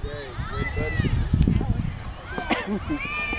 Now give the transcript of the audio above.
Great, great buddy.